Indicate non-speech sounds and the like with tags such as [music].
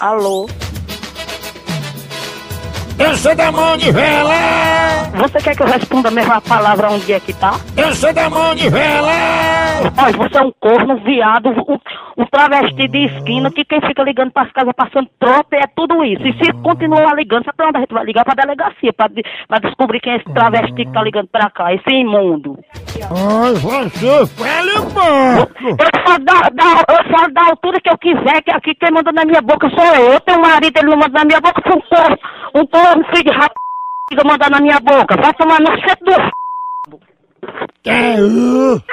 Alô? Eu sou da manivela! Você quer que eu responda a mesma palavra onde é que tá? Eu sou da manivela! Olha, você é um corno, um viado, um, um travesti de esquina, que quem fica ligando pras casas passando tropa é tudo isso. E se continuar ligando, sabe pra onde a gente vai ligar? Pra delegacia, pra, de- pra descobrir quem é esse travesti que tá ligando pra cá, esse imundo. Ai, você fala baixo! Eu falo da, da- eu falo da altura que eu quiser, que aqui quem manda na minha boca sou eu. Eu tenho um marido, ele não manda na minha boca, foi um corno, um corno, filho de rap... que mandar na minha boca. Vai tomar no centro do... Que [laughs] isso?